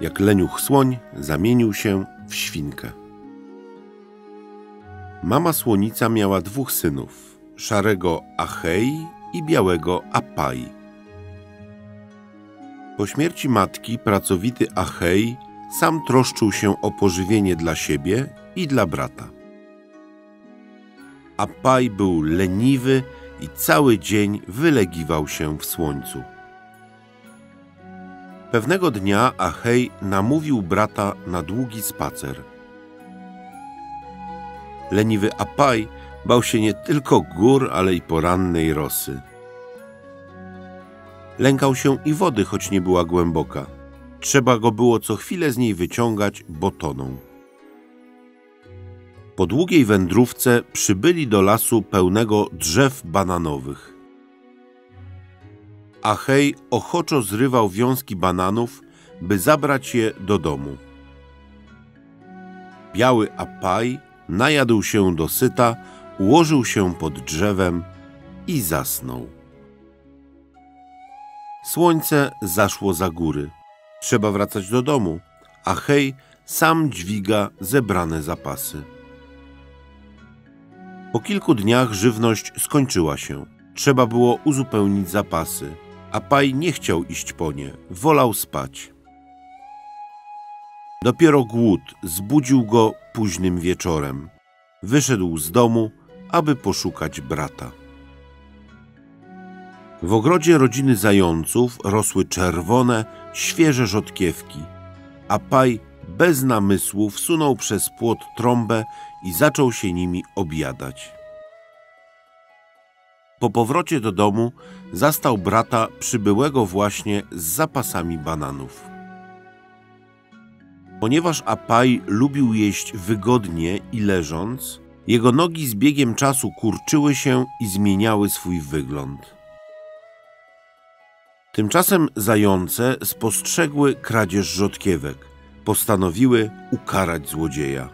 jak leniuch słoń zamienił się w świnkę. Mama słonica miała dwóch synów, szarego Achei i białego Apai. Po śmierci matki pracowity Achei sam troszczył się o pożywienie dla siebie i dla brata. Apai był leniwy i cały dzień wylegiwał się w słońcu. Pewnego dnia Achej namówił brata na długi spacer. Leniwy Apaj bał się nie tylko gór, ale i porannej rosy. Lękał się i wody, choć nie była głęboka. Trzeba go było co chwilę z niej wyciągać, bo toną. Po długiej wędrówce przybyli do lasu pełnego drzew bananowych. Achej ochoczo zrywał wiązki bananów, by zabrać je do domu. Biały Apaj najadł się dosyta, ułożył się pod drzewem i zasnął. Słońce zaszło za góry. Trzeba wracać do domu, a Hej sam dźwiga zebrane zapasy. Po kilku dniach żywność skończyła się. Trzeba było uzupełnić zapasy, a Paj nie chciał iść po nie, wolał spać. Dopiero głód zbudził go późnym wieczorem. Wyszedł z domu, aby poszukać brata. W ogrodzie rodziny zająców rosły czerwone, świeże rzodkiewki, a Paj bez namysłu wsunął przez płot trąbę i zaczął się nimi obiadać. Po powrocie do domu zastał brata przybyłego właśnie z zapasami bananów. Ponieważ Apaj lubił jeść wygodnie i leżąc, jego nogi z biegiem czasu kurczyły się i zmieniały swój wygląd. Tymczasem zające spostrzegły kradzież rzodkiewek. Postanowiły ukarać złodzieja.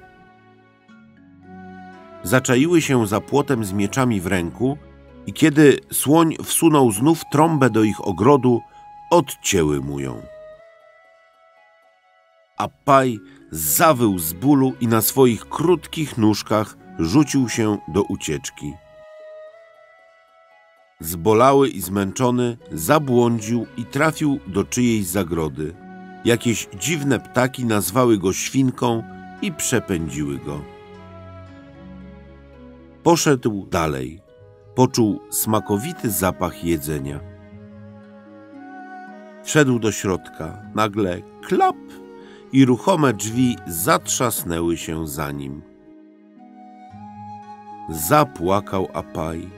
Zaczaiły się za płotem z mieczami w ręku i kiedy słoń wsunął znów trąbę do ich ogrodu, odcięły mu ją. A Paj zawył z bólu i na swoich krótkich nóżkach rzucił się do ucieczki. Zbolały i zmęczony, zabłądził i trafił do czyjejś zagrody. Jakieś dziwne ptaki nazwały go świnką i przepędziły go. Poszedł dalej. Poczuł smakowity zapach jedzenia. Wszedł do środka. Nagle klap i ruchome drzwi zatrzasnęły się za nim. Zapłakał Apaj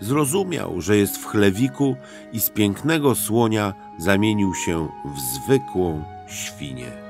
zrozumiał, że jest w chlewiku i z pięknego słonia zamienił się w zwykłą świnię.